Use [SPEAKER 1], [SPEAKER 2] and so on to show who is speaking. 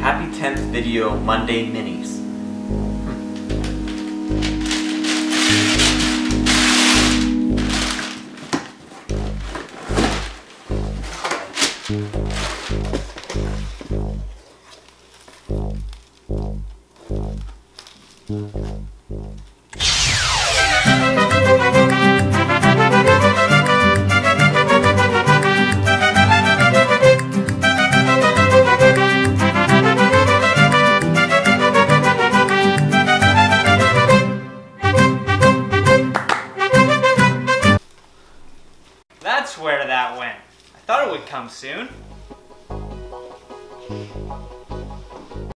[SPEAKER 1] Happy 10th video Monday minis. Hmm.
[SPEAKER 2] That's where that went. I thought it would come soon.